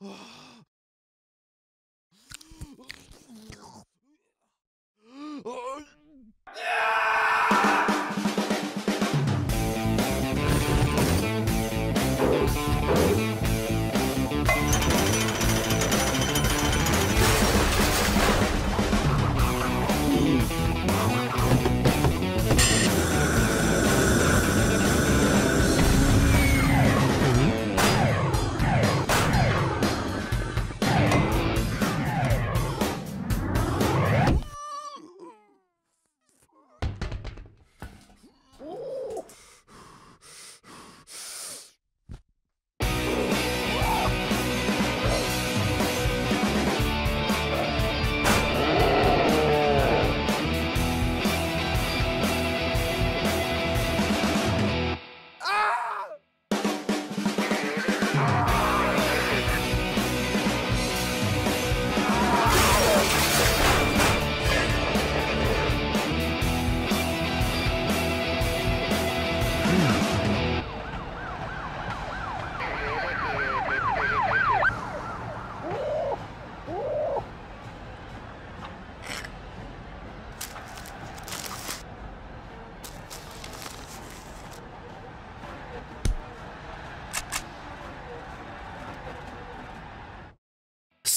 oh,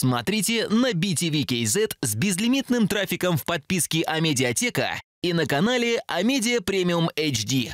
Смотрите на BTV KZ с безлимитным трафиком в подписке Амедиатека и на канале Амедиа Премиум HD.